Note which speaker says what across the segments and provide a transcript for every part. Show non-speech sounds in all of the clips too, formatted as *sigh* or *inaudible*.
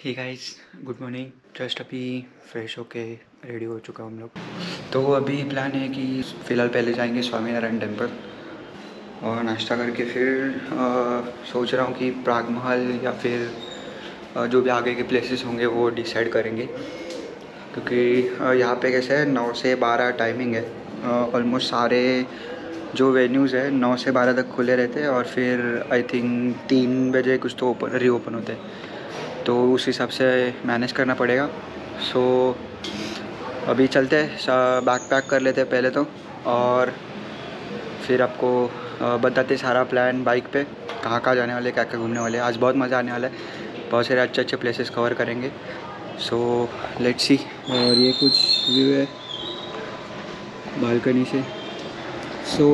Speaker 1: Hi guys good morning just अभी fresh होके ready हो चुका हम लोग। तो अभी प्लान है कि फ़िलहाल पहले जाएँगे स्वामीनारायण टेंपल और नाश्ता करके फिर आ, सोच रहा हूँ कि प्राग महल या फिर आ, जो भी आगे के प्लेसेस होंगे वो डिसाइड करेंगे। क्योंकि यहाँ पे कैसे है नौ से बारह टाइमिंग है। ऑलमोस्ट सारे जो वेन्यूज़ है नौ से बारह तक खुले रहते हैं और फिर आई थिंक तीन बजे कुछ तो ओपन रीओपन होते हैं। तो उस हिसाब से मैनेज करना पड़ेगा। सो so, अभी चलते हैं बैक पैक कर लेते हैं पहले तो। और फिर आपको बताते सारा प्लान बाइक पे। कहाँ कहाँ जाने वाले क्या क्या घूमने वाले। आज बहुत मज़ा आने वाला है। बहुत सारे अच्छे अच्छे प्लेसेस कवर करेंगे। सो लेट्स सी और ये कुछ व्यू है बालकनी से। सो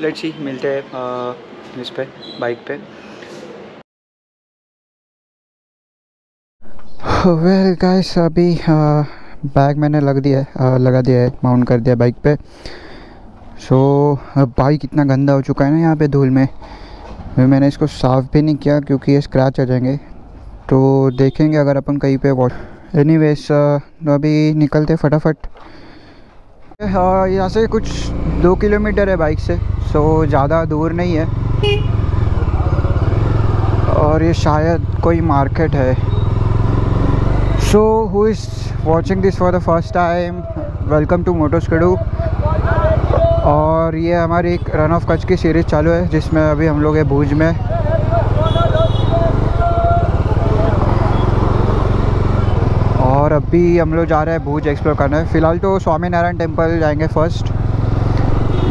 Speaker 1: लेट्स सी मिलते हैं इस पे बाइक पे। वेल गाइस अभी बैग मैंने लग दिया है लगा दिया है माउंट कर दिया बाइक पे। सो so, बाइक इतना गंदा हो चुका है ना यहाँ पे धूल में। मैंने इसको साफ़ भी नहीं किया क्योंकि ये स्क्रैच आ जाएँगे। तो देखेंगे अगर अपन कहीं पे वॉश एनी वेज तो अभी निकलते फटाफट। यहाँ से कुछ दो किलोमीटर है बाइक से सो ज़्यादा दूर नहीं है। और ये शायद कोई मार्केट है। So who is watching this for the first time welcome to Motoskadu और ये हमारी एक रन ऑफ़ कच्छ की सीरीज़ चालू है, जिसमें अभी हम लोग है भूज में। और अभी हम लोग जा रहे हैं भूज एक्सप्लोर करने। फ़िलहाल तो स्वामी नारायण टेंपल जाएँगे फ़र्स्ट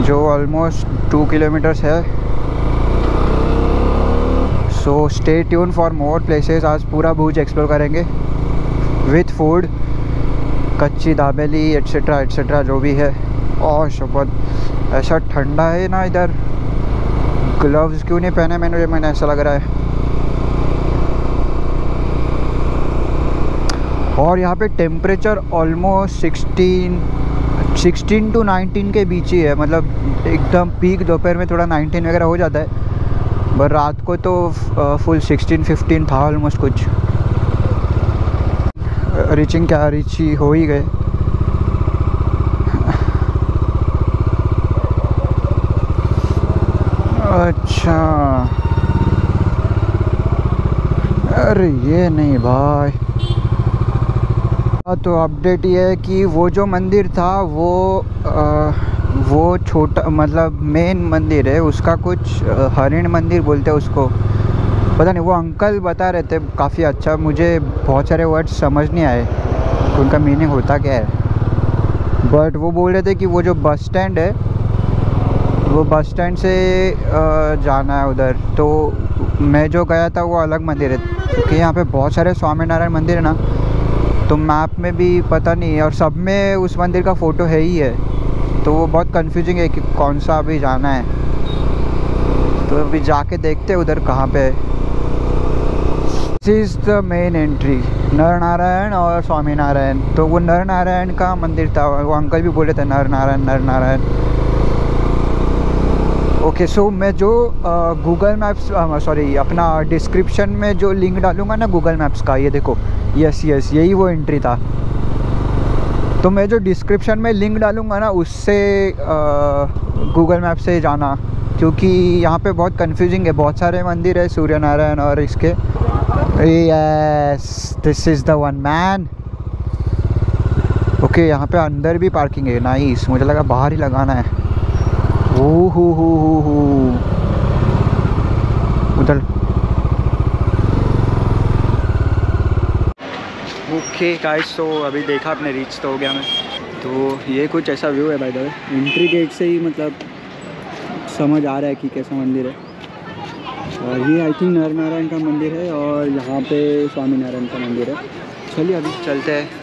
Speaker 1: जो ऑलमोस्ट टू किलोमीटर्स है। So stay tune for more places आज पूरा भूज एक्सप्लोर करेंगे। With food Kutchi dabeli etcetera etcetera जो भी है। और शपथ, ऐसा ठंडा है ना इधर? ग्लव्स क्यों नहीं पहने? मैंने मैंने ऐसा लग रहा है। और यहाँ पे temperature almost sixteen sixteen to nineteen के बीच ही है। मतलब एकदम पीक दोपहर में थोड़ा नाइनटीन वगैरह हो जाता है। पर रात को तो फुल सिक्सटीन फिफ्टीन था ऑलमोस्ट कुछ। रीचिंग क्या रीच ही हो ही गए। अच्छा। अरे ये नहीं भाई। तो अपडेट ये है कि वो जो मंदिर था वो आ, वो छोटा मतलब मेन मंदिर है उसका कुछ हरिण मंदिर बोलते हैं उसको। पता नहीं, वो अंकल बता रहे थे, काफ़ी अच्छा मुझे बहुत सारे वर्ड्स समझ नहीं आए, कि उनका मीनिंग होता क्या है। बट वो बोल रहे थे कि वो जो बस स्टैंड है, वो बस स्टैंड से जाना है उधर। तो मैं जो गया था, वो अलग मंदिर है, क्योंकि यहाँ पे बहुत सारे स्वामीनारायण मंदिर है ना। तो मैप में भी पता नहीं है और सब में उस मंदिर का फ़ोटो है ही है। तो वो बहुत कंफ्यूजिंग है कि कौन सा अभी जाना है। तो अभी जाके देखते उधर कहाँ पे this is the main entry Nar Narayan और स्वामी नारायण तो वो नर नारायण का मंदिर था। वो अंकल भी बोले थे नर नारायण नर नारायण ओके सो मैं जो गूगल मैप्स सॉरी अपना डिस्क्रिप्शन में जो लिंक डालूँगा ना गूगल मैप्स का, ये देखो। यस यस यही वो एंट्री था। तो मैं जो डिस्क्रिप्शन में लिंक डालूँगा ना, उससे गूगल मैप से जाना। क्योंकि यहाँ पे बहुत कंफ्यूजिंग है। बहुत सारे मंदिर है सूर्य नारायण और इसके। Yes this is the one man okay यहाँ पे अंदर भी पार्किंग है। नाइस मुझे लगा बाहर ही लगाना है। ओ हो हो हो हो उधर। ओके गाइस तो अभी देखा आपने रीच तो हो गया मैं तो ये कुछ ऐसा व्यू है भाई द एंट्री गेट से ही मतलब समझ आ रहा है कि कैसा मंदिर है। और ये आई थिंक नर नारायण का मंदिर है और यहाँ पे स्वामी नारायण का मंदिर है। चलिए अभी चलते हैं।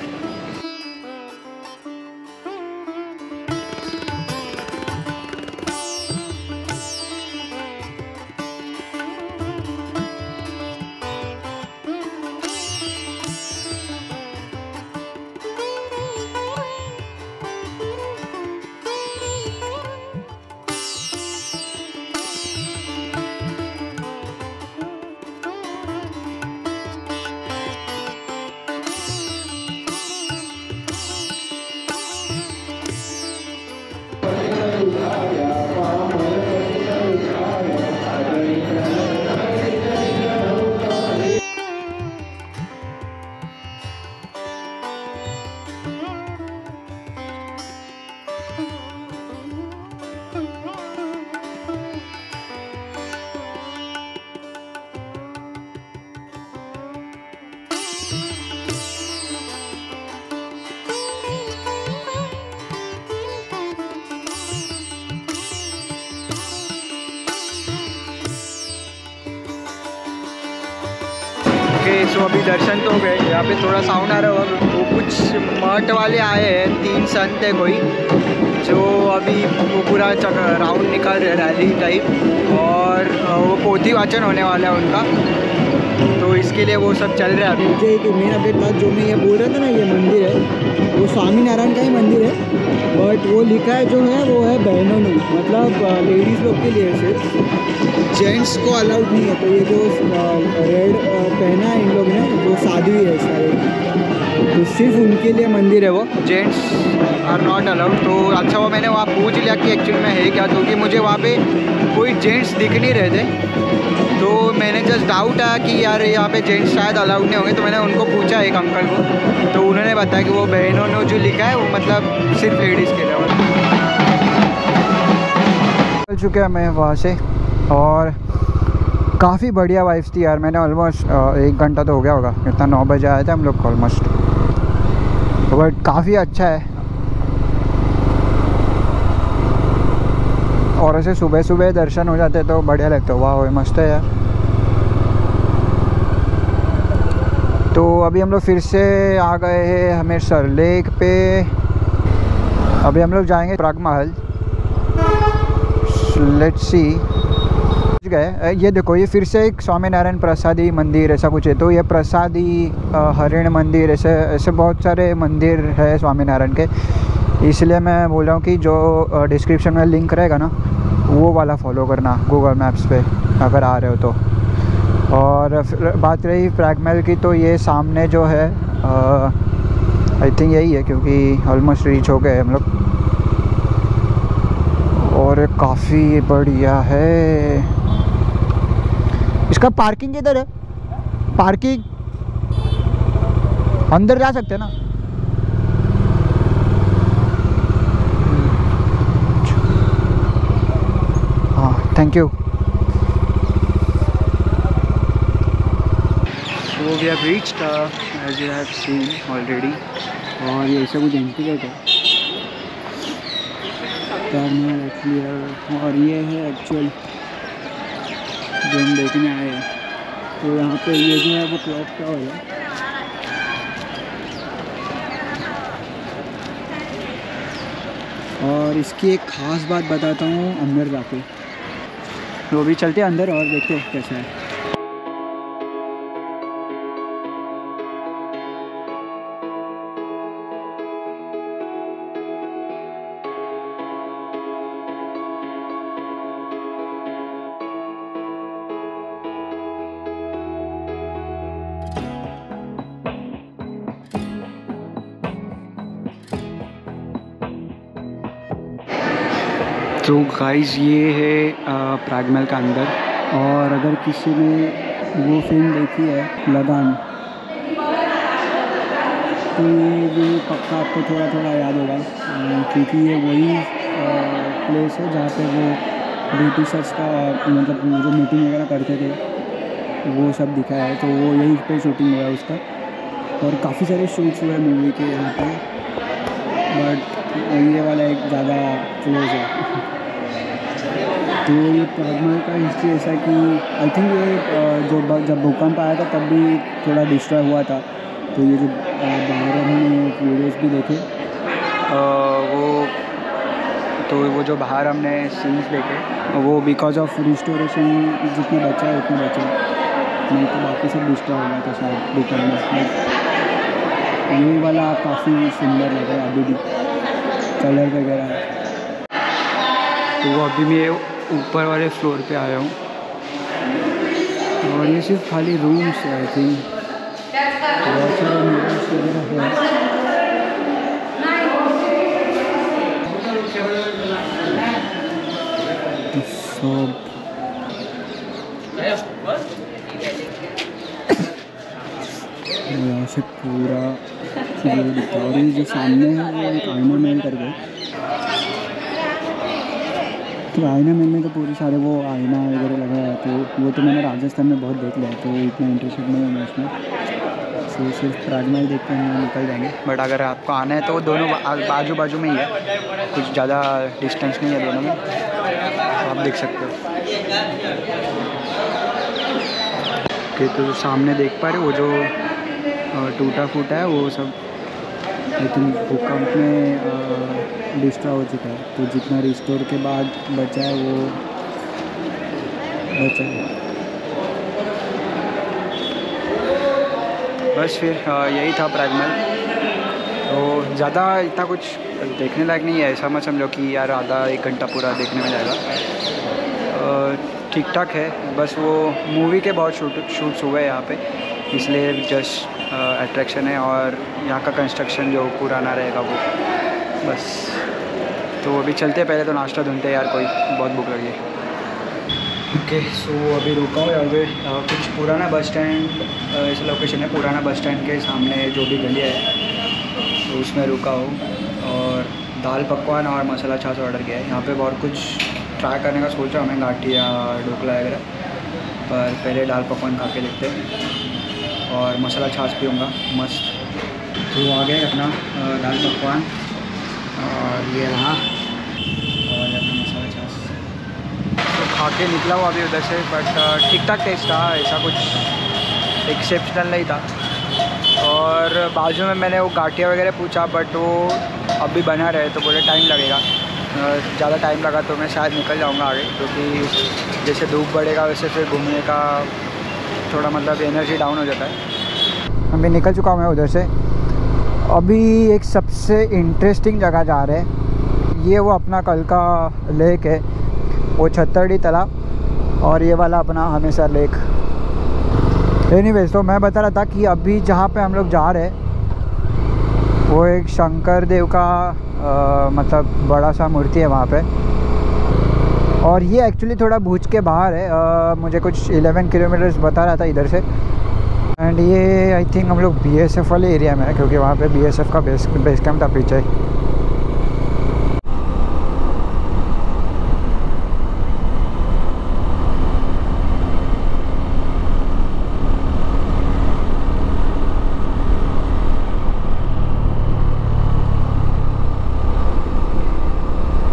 Speaker 1: अभी दर्शन तो हो गए, यहाँ पे थोड़ा साउंड आ रहा होगा, वो कुछ मठ वाले आए हैं, तीन संत है कोई, जो अभी वो पूरा राउंड निकाल रहे रैली टाइप और वो पोथी वाचन होने वाला है उनका तो इसके लिए वो सब चल रहा है अभी।
Speaker 2: मुझे एक मेन अपडेट बात जो मैं ये बोल रहा था ना, ये मंदिर है, वो स्वामी नारायण का ही मंदिर है बट वो लिखा है जो है, वो है बहनों मतलब लेडीज़ लोग के लिए सिर्फ़। जेंट्स को अलाउड नहीं है तो ये जो रेड पहना है इन लोग ने वो साध्वी है शायद तो सिर्फ़ उनके लिए मंदिर है वो।
Speaker 1: जेंट्स आर नॉट अलाउड तो अच्छा वो मैंने वहाँ पूछ लिया कि एक्चुअली में है क्या क्योंकि मुझे वहाँ पे कोई जेंट्स दिख नहीं रहे थे। तो मैंने जस्ट डाउट आया कि यार यहाँ पे जेंट्स शायद अलाउड नहीं होंगे तो मैंने उनको पूछा एक अंकल को। तो उन्होंने बताया कि वो बहनों ने जो लिखा है वो मतलब सिर्फ़ लेडीज़ के लिए। चल चुके हैं मैं वहाँ से। और काफ़ी बढ़िया वाइफ्स थी यार। मैंने ऑलमोस्ट एक घंटा तो हो गया होगा। इतना नौ बजे आए थे हम लोग ऑलमोस्ट बट काफ़ी अच्छा है। और ऐसे सुबह सुबह दर्शन हो जाते तो बढ़िया लगता है। वाह मस्त है यार। तो अभी हम लोग फिर से आ गए हैं हमें सर लेक पे। अभी हम लोग जाएँगे प्राग महल लेट्स सी गए। ये देखो, ये फिर से एक स्वामी नारायण प्रसादी मंदिर ऐसा कुछ है। तो ये प्रसादी हरिण मंदिर, ऐसे ऐसे बहुत सारे मंदिर है स्वामी नारायण के। इसलिए मैं बोल रहा हूँ कि जो डिस्क्रिप्शन में लिंक रहेगा ना, वो वाला फॉलो करना गूगल मैप्स पे, अगर आ रहे हो तो। और बात रही फ्रैगमेल की तो ये सामने जो है आई थिंक यही है क्योंकि ऑलमोस्ट रीच हो गए हम लोग। और काफ़ी बढ़िया है। इसका पार्किंग किधर है? पार्किंग? अंदर जा सकते हैं ना? हाँ thank you So we have reached uh, as you have seen already
Speaker 2: और ये ऐसा कुछ एंट्री गेट है और ये है एक्चुअल जो हम देखने आए हैं। तो यहाँ पे ये जो है वो क्लॉक क्या होगा और इसकी एक ख़ास बात बताता हूँ अंदर जाके। तो अभी चलते हैं अंदर और देखते हैं कैसा है।
Speaker 1: तो गाइस ये है प्रागमल का अंदर।
Speaker 2: और अगर किसी ने वो फ़िल्म देखी है लगान तो ये भी पक्का आपको थोड़ा थोड़ा याद होगा। क्योंकि ये वही प्लेस है जहाँ पे वो ब्रिटिशर्स का मतलब जो मीटिंग वगैरह करते थे, वो सब दिखाया है। तो वो यही पे शूटिंग हुआ है उसका। और काफ़ी सारे शूट्स हुए मूवी के यहाँ पे। बट ये वाला एक ज़्यादा क्लोज है। *laughs* तो ये प्रागमल का हिस्ट्री ऐसा कि आई थिंक ये जो जब भूकंप आया था तब भी थोड़ा डिस्ट्रॉय हुआ था। तो ये जो बाहर हमने वीडियोस भी देखे।
Speaker 1: आ, वो तो वो जो बाहर हमने सीन्स देखे
Speaker 2: वो बिकॉज़ ऑफ़ रिस्टोरेशन जितने बचा है उतने बचा नहीं तो बाकी सब डिस्ट्रॉय हो गया था शायद भूकंप में। ये वाला काफ़ी सुंदर लग रहा है अभी भी। कलर वगैरह।
Speaker 1: तो वो अभी मैं ऊपर वाले फ्लोर पे आया हूँ।
Speaker 2: और ये सिर्फ़ खाली रूम्स है आई थिंक सब। यहाँ से पूरा दिखता और ये जो सामने है वो एक आइना मेल करके। तो आईना मैल में तो पूरे सारे वो आईना वगैरह लगा है तो वो तो मैंने राजस्थान में बहुत देख लिया तो इतना इंटरेस्टेड नहीं हूँ मैं उसमें। तो सिर्फ़ प्रागमहल देख कर हम निकल जाएँगे।
Speaker 1: बट अगर आपको आना है तो दोनों बाजू बाजू में ही है। कुछ ज़्यादा डिस्टेंस नहीं है दोनों में। तो आप देख सकते हो। तो सामने देख पा रहे वो जो टूटा फूटा है, वो सब। थिंक भूकंप में डिस्ट्रॉय हो चुका है। तो जितना रिस्टोर के बाद बचा है, वो बचा है। बस फिर यही था प्राइमल। तो ज़्यादा इतना कुछ देखने लायक नहीं है, ऐसा मत समझो कि यार आधा एक घंटा पूरा देखने में जाएगा। ठीक ठाक है। बस वो मूवी के बहुत शूट, शूट्स हुए हैं यहाँ पे। इसलिए जस्ट अट्रैक्शन है और यहाँ का कंस्ट्रक्शन जो पुराना रहेगा वो। बस। तो अभी चलते पहले तो नाश्ता ढूंढते हैं यार, कोई बहुत भूख लगी है। ओके सो अभी रुका हूँ अभी कुछ पुराना बस स्टैंड ऐसा लोकेशन है पुराना बस स्टैंड के सामने जो भी गलिया है तो उसमें रुका हूँ। और दाल पकवान और मसाला छाछ ऑर्डर किया है। यहाँ पे बहुत कुछ ट्राई करने का सोच रहा हूँ मैं गाठी या ढोकला वगैरह, पर पहले दाल पकवान खा के देखते हैं। और मसाला छाछ पीऊँगा, मस्त। तो आ गए अपना दाल पकवान। और ये रहा। और अपना मसाला छाछ। तो खा के निकला हूँ अभी उधर से बट ठीक ठाक टेस्ट था, ऐसा कुछ एक्सेप्शनल नहीं था। और बाजू में मैंने वो गाठिया वगैरह पूछा बट वो अभी बना रहे तो बोले टाइम लगेगा। ज़्यादा टाइम लगा तो मैं शायद निकल जाऊँगा आगे, क्योंकि तो जैसे धूप बढ़ेगा, वैसे फिर घूमने का थोड़ा मतलब एनर्जी डाउन हो जाता है। मैं निकल चुका हूँ मैं उधर से। अभी एक सबसे इंटरेस्टिंग जगह जा रहे हैं। ये वो अपना कल का लेक है। वो छत्तरडी तालाब और ये वाला अपना हमेशा लेक एनीवेज तो मैं बता रहा था कि अभी जहाँ पे हम लोग जा रहे हैं वो एक शंकर देव का अ, मतलब बड़ा सा मूर्ति है वहाँ पे। और ये एक्चुअली थोड़ा भूज के बाहर है। अ, मुझे कुछ 11 किलोमीटर्स बता रहा था इधर से। एंड ये आई थिंक हम लोग बी एस एफ़ वाले एरिया में है क्योंकि वहाँ पे बी एस एफ़ का बेस बेस कैम्प था पीछे।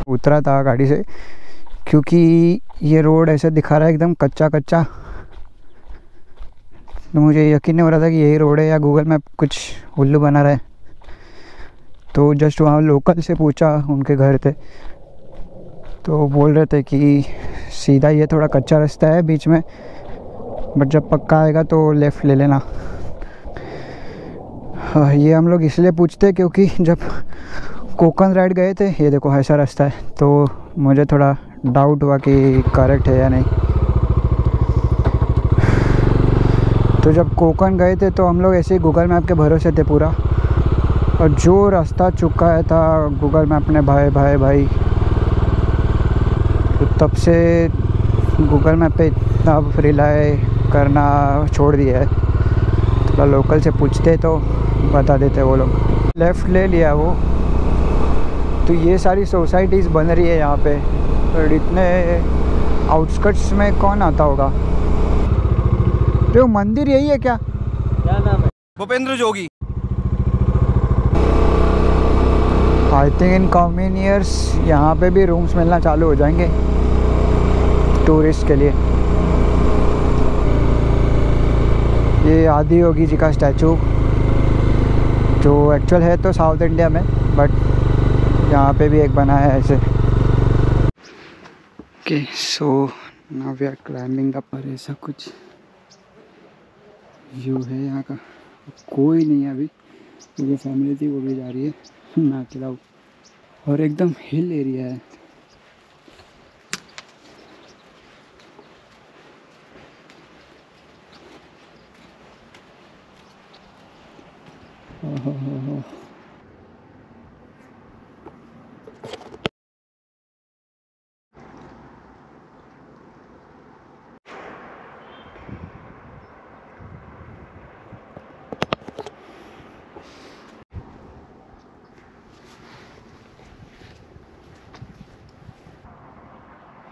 Speaker 1: उतरा था गाड़ी से। क्योंकि ये रोड ऐसे दिखा रहा है एकदम कच्चा कच्चा। तो मुझे यकीन नहीं हो रहा था कि यही रोड है या गूगल मैप कुछ उल्लू बना रहा है। तो जस्ट वहाँ लोकल से पूछा उनके घर थे। तो बोल रहे थे कि सीधा ये थोड़ा कच्चा रास्ता है बीच में बट जब पक्का आएगा तो लेफ़्ट ले लेना। हाँ, ये हम लोग इसलिए पूछते क्योंकि जब कोकन राइड गए थे ये देखो ऐसा रास्ता है। तो मुझे थोड़ा डाउट हुआ कि करेक्ट है या नहीं। तो जब कोकन गए थे तो हम लोग ऐसे ही गूगल मैप के भरोसे थे पूरा। और जो रास्ता चुका था गूगल मैप ने, भाई भाई भाई। तो तब से गूगल मैप पे इतना रिलाय करना छोड़ दिया है। थोड़ा लोकल से पूछते तो बता देते वो लोग। लेफ़्ट ले लिया वो। तो ये सारी सोसाइटीज़ बन रही है यहाँ पे। और इतने आउटस्कट्स में कौन आता होगा? जो मंदिर यही है क्या?
Speaker 2: क्या नाम है?
Speaker 3: Bhupendra Jogi.
Speaker 1: I think in coming years यहाँ पे भी रूम्स मिलना चालू हो जाएँगे टूरिस्ट के लिए। ये आदि योगी जी का स्टैचू जो एक्चुअल है तो साउथ इंडिया में बट यहाँ पे भी एक बना है ऐसे। Okay so now we are climbing up पर ऐसा कुछ व्यू है यहाँ का। कोई नहीं है अभी। जो फैमिली थी वो भी जा रही है। *laughs* मैं अकेला और एकदम हिल एरिया है। ओहो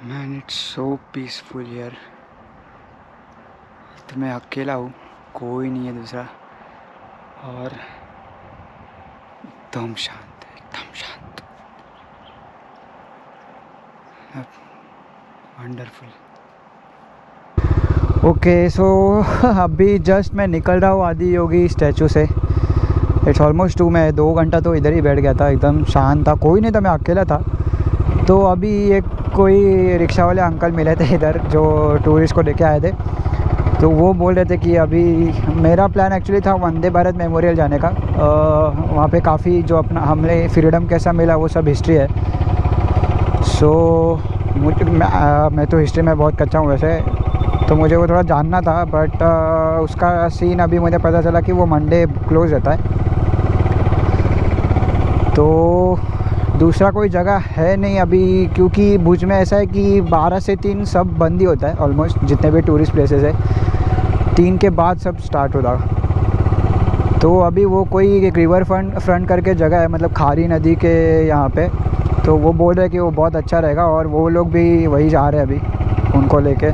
Speaker 1: मैन इट्स सो पीसफुल यार तो मैं अकेला हूँ, कोई नहीं है दूसरा। और एकदम शांत है, एकदम शांत। वंडरफुल ओके सो अभी जस्ट मैं निकल रहा हूँ आदि योगी स्टैचू से। इट्स ऑलमोस्ट टू मैं दो घंटा तो इधर ही बैठ गया था, एकदम शांत था। कोई नहीं था, मैं अकेला था। तो अभी एक कोई रिक्शा वाले अंकल मिले थे इधर जो टूरिस्ट को लेके आए थे। तो वो बोल रहे थे कि अभी मेरा प्लान एक्चुअली था वंदे भारत मेमोरियल जाने का। वहाँ पे काफ़ी जो अपना हमने फ्रीडम कैसा मिला वो सब हिस्ट्री है। सो so, मुझे मैं, आ, मैं तो हिस्ट्री में बहुत कच्चा हूँ वैसे। तो मुझे वो थोड़ा जानना था बट आ, उसका सीन अभी मुझे पता चला कि वो मंडे क्लोज रहता है। तो दूसरा कोई जगह है नहीं अभी, क्योंकि भुज में ऐसा है कि 12 से तीन सब बंद ही होता है ऑलमोस्ट जितने भी टूरिस्ट प्लेसेस है। तीन के बाद सब स्टार्ट होता। तो अभी वो कोई एक रिवर फ्रंट फ्रंट करके जगह है मतलब खारी नदी के यहाँ पे। तो वो बोल रहे कि वो बहुत अच्छा रहेगा और वो लोग भी वही जा रहे हैं अभी, उनको लेके।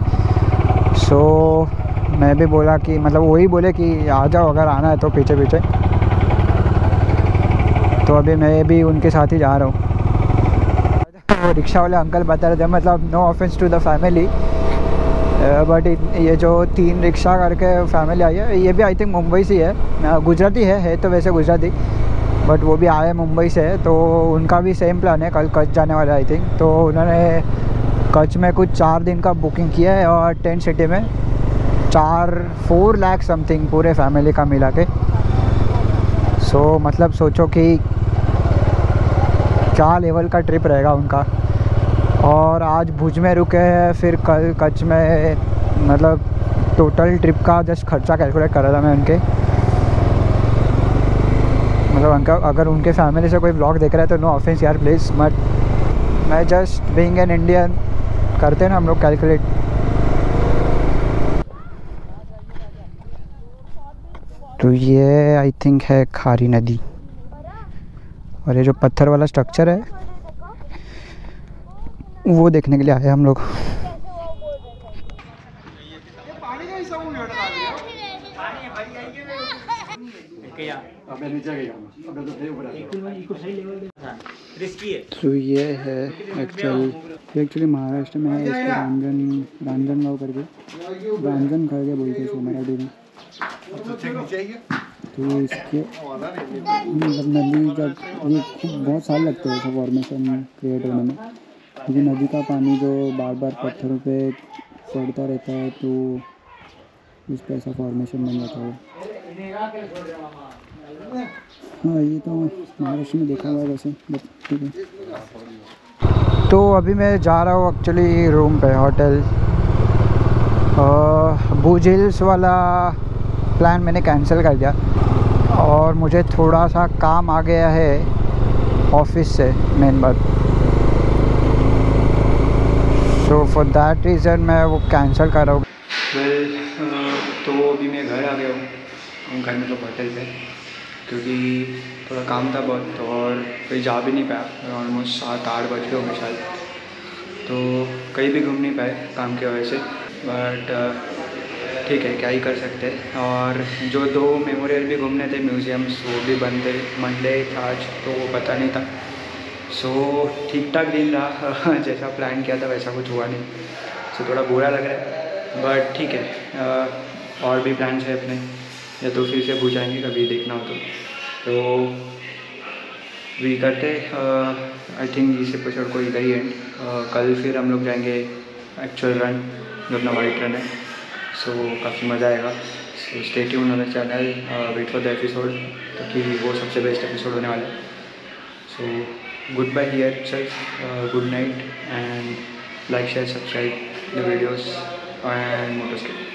Speaker 1: सो मैं भी बोला कि मतलब वही बोले कि आ जाओ, अगर आना है तो पीछे पीछे तो अभी मैं भी उनके साथ ही जा रहा हूँ। वो रिक्शा वाले अंकल बता रहे थे मतलब no offence to the family but ये जो तीन रिक्शा करके फैमिली आई है ये भी आई थिंक मुंबई से है गुजराती है है तो वैसे गुजराती बट वो भी आए मुंबई से तो उनका भी सेम प्लान है कल कच्छ जाने वाला आई थिंक तो उन्होंने कच्छ में कुछ चार दिन का बुकिंग किया है और टेंट सिटी में चार फोर लैख समथिंग पूरे फैमिली का मिला के। सो so, मतलब सोचो कि क्या लेवल का ट्रिप रहेगा उनका। और आज भुज में रुके हैं, फिर कल कच्छ में मतलब टोटल ट्रिप का जस्ट खर्चा कैलकुलेट कर रहा था मैं उनके। मतलब उनका, अगर उनके फैमिली से कोई ब्लॉग देख रहा है तो नो ऑफेंस यार प्लीज़ बट मैं जस्ट बीइंग एन इंडियन करते हैं ना हम लोग कैलकुलेट तो ये आई थिंक है खारी नदी। और ये जो पत्थर वाला स्ट्रक्चर है, वो देखने के लिए आए हम लोग। तो ये है एक्चुअल एक्चुअली महाराष्ट्र में है, इसको रांजन रांजनगांव करके रांजन करके बोलते हैं तो इसके मतलब नदी जब ये खूब बहुत साल लगते हैं ऐसा फॉर्मेशन क्रिएट होने में। क्योंकि नदी का पानी जो बार बार पत्थरों पे पड़ता रहता है तो इस पर ऐसा फॉर्मेशन बन जाता है। हाँ ये तो महाराष्ट्र में देखा हुआ है वैसे ठीक है। तो अभी मैं जा रहा हूँ एक्चुअली रूम पे होटल भूज हिल्स वाला प्लान मैंने कैंसिल कर दिया। और मुझे थोड़ा सा काम आ गया है ऑफ़िस से मेन बात। सो फॉर दैट रीज़न मैं वो कैंसिल कर रहा हूँ। तो अभी मैं घर आ गया हूँ। घर में तो होटल पे क्योंकि थोड़ा काम था बहुत तो और कहीं जा भी नहीं पाया। ऑलमोस्ट सात, आठ बज गए होंगे शायद। तो कहीं भी घूम नहीं पाए काम की वजह से। बट ठीक है, क्या ही कर सकते। और जो दो मेमोरियल भी घूमने थे म्यूज़ियम्स वो भी बंद थे। मंडे आज तो वो पता नहीं था। सो ठीक ठाक दिन रहा। *laughs* जैसा प्लान किया था, वैसा कुछ हुआ नहीं। सो थोड़ा बुरा लग रहा है। बट ठीक है और भी प्लान्स है अपने। या तो फिर से जाएँगे कभी देखना हो तो। तो वी करते आई थिंक इस एपिसोड को इधर ही एंड कल फिर हम लोग जाएँगे एक्चुअल रन जो अपना वाइट रन है। सो so, काफ़ी मज़ा आएगा। So stay tune the channel wait for the episode क्योंकि वो सबसे बेस्ट एपिसोड होने वाला है। So good bye here sir good night and like share subscribe the videos and Motoscape